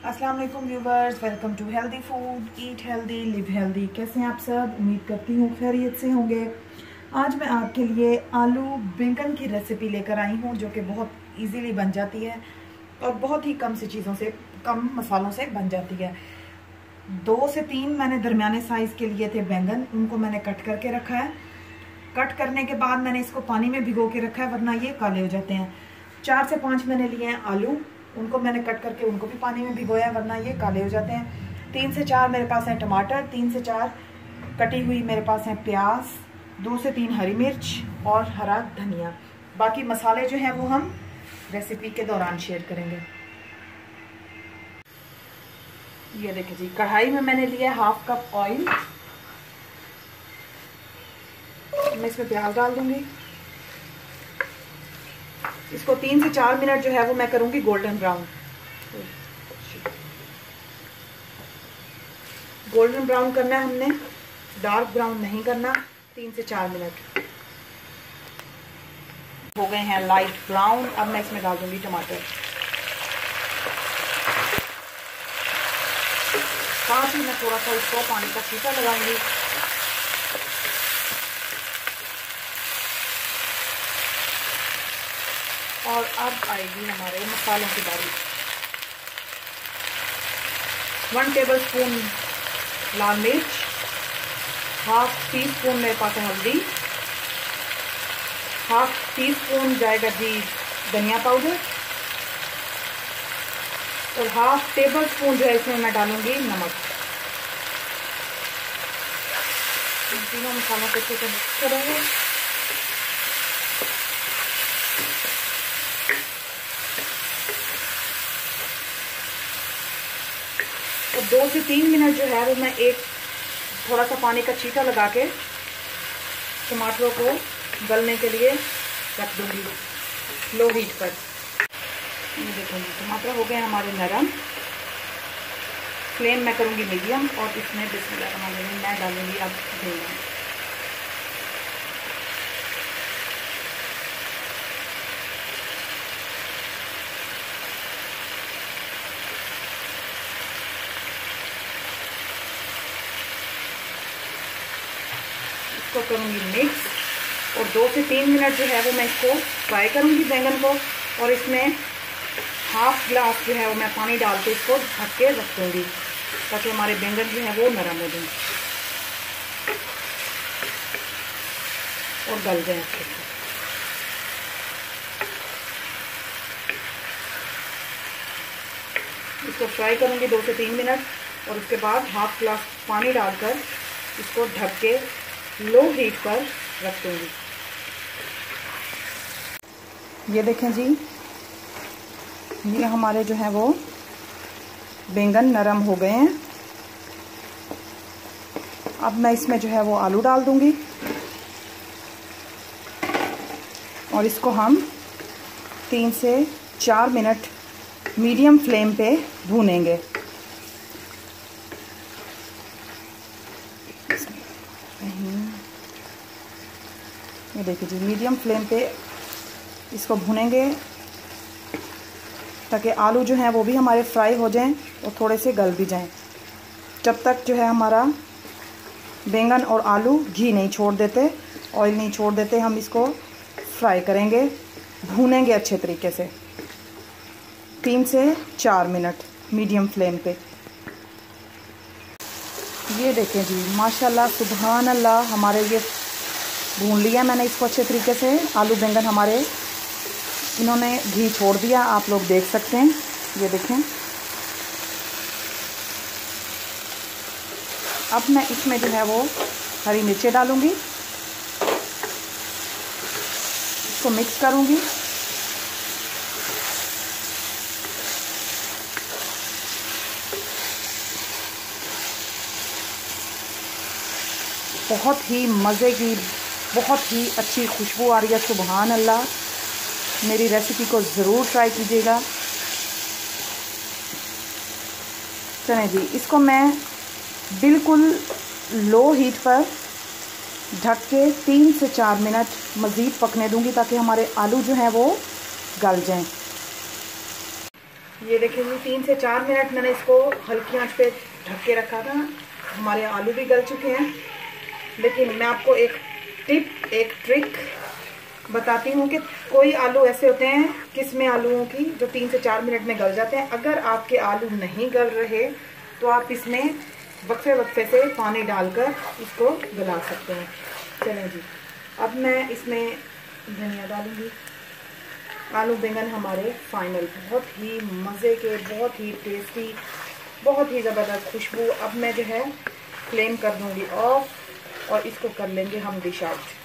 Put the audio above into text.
अस्सलाम वालेकुम viewers, welcome to healthy food, eat healthy, live healthy. कैसे हैं आप सब? उम्मीद करती हूँ खैरियत से होंगे। आज मैं आपके लिए आलू बैंगन की रेसिपी लेकर आई हूँ, जो कि बहुत इजीली बन जाती है और बहुत ही कम सी चीज़ों से, कम मसालों से बन जाती है। दो से तीन मैंने दरमियाने साइज़ के लिए थे बैंगन, उनको मैंने कट करके रखा है। कट करने के बाद मैंने इसको पानी में भिगो के रखा है, वरना ये काले हो जाते हैं। चार से पाँच मैंने लिए हैं आलू। उनको मैंने कट करके उनको भी पानी में भिगोया है वरना ये काले हो जाते हैं। तीन से चार मेरे पास हैं टमाटर, तीन से चार कटी हुई मेरे पास हैं प्याज, दो से तीन हरी मिर्च और हरा धनिया। बाकी मसाले जो हैं वो हम रेसिपी के दौरान शेयर करेंगे। ये देखिए जी, कढ़ाई में मैंने लिया हाफ़ कप ऑयल मैं इसमें प्याज डाल दूँगी। इसको तीन से चार मिनट जो है वो मैं करूँगी गोल्डन ब्राउन गोल्डन ब्राउन करना है हमने डार्क ब्राउन नहीं करना, तीन से चार मिनट. हो गए हैं लाइट ब्राउन अब मैं इसमें डाल दूँगी टमाटर. साथ ही मैं थोड़ा सा इसको पानी का छीटा लगाऊँगी. और अब आएगी हमारे मसालों की बारी। वन टेबल स्पून लाल मिर्च हाफ़ टी स्पून मेरे पास हल्दी हाफ़ टी स्पून जाएगा जी धनिया पाउडर और हाफ़ टेबल स्पून जो है इसमें मैं डालूँगी नमक। इन तीनों मसालों को अच्छे से मिक्स करेंगे। दो से तीन मिनट जो है वो मैं एक थोड़ा सा पानी का छीटा लगा के टमाटरों को गलने के लिए रख दूँगी, लो हीट पर। ये देखूँगी टमाटर हो गए हमारे नरम। फ्लेम मैं करूँगी मीडियम और इसमें बिस्मिल्लाह मैं डालूँगी अब भेजना इसको करूँगी मिक्स और दो से तीन मिनट जो है वो मैं इसको फ्राई करूँगी बैंगन को और इसमें हाफ़ ग्लास जो है वो मैं पानी डाल के इसको ढक के रख दूँगी ताकि हमारे बैंगन जो है वो नरम हो जाए और गल जाए अच्छे से। इसको फ्राई करूँगी दो से तीन मिनट और उसके बाद हाफ़ ग्लास पानी डालकर इसको ढक के लो हीट पर रख दूँगी ये देखें जी, ये हमारे जो है वो बैंगन नरम हो गए हैं। अब मैं इसमें जो है वो आलू डाल दूँगी। और इसको हम तीन से चार मिनट मीडियम फ्लेम पे भूनेंगे। ये देखिए जी मीडियम फ्लेम पे इसको भुनेंगे ताकि आलू जो हैं वो भी हमारे फ्राई हो जाएँ और थोड़े से गल भी जाएँ। जब तक जो है हमारा बैंगन और आलू घी नहीं छोड़ देते ऑयल नहीं छोड़ देते, हम इसको फ्राई करेंगे, भूनेंगे अच्छे तरीके से। तीन से चार मिनट मीडियम फ्लेम पे। ये देखें जी, माशाल्लाह सुबहान अल्लाह, हमारे ये भून लिया मैंने इसको अच्छे तरीके से। आलू, बैंगन हमारे, इन्होंने घी छोड़ दिया, आप लोग देख सकते हैं। ये देखें। अब मैं इसमें जो है वो हरी मिर्चें डालूँगी। इसको मिक्स करूँगी। बहुत ही मज़े की बहुत ही अच्छी खुशबू आ रही है सुबहान अल्लाह मेरी रेसिपी को ज़रूर ट्राई कीजिएगा। चले जी, इसको मैं बिल्कुल लो हीट पर ढक के तीन से चार मिनट मज़ीद पकने दूँगी ताकि हमारे आलू जो हैं वो गल जाएँ। ये देखिए जी, तीन से चार मिनट मैंने इसको हल्की आँच पे ढक के रखा था। हमारे आलू भी गल चुके हैं। लेकिन मैं आपको एक टिप एक ट्रिक बताती हूँ कि कोई आलू ऐसे होते हैं किसमें आलूओं की, जो तीन से चार मिनट में गल जाते हैं। अगर आपके आलू नहीं गल रहे तो आप इसमें वक्फे वक्फे से पानी डालकर इसको गला सकते हैं। चलें जी, अब मैं इसमें धनिया डालूँगी। आलू बैंगन हमारे फाइनल बहुत ही मज़े के, बहुत ही टेस्टी बहुत ही ज़बरदस्त खुशबू। अब मैं जो है फ्लेम कर दूँगी ऑफ़ और इसको कर लेंगे हम डिश आउट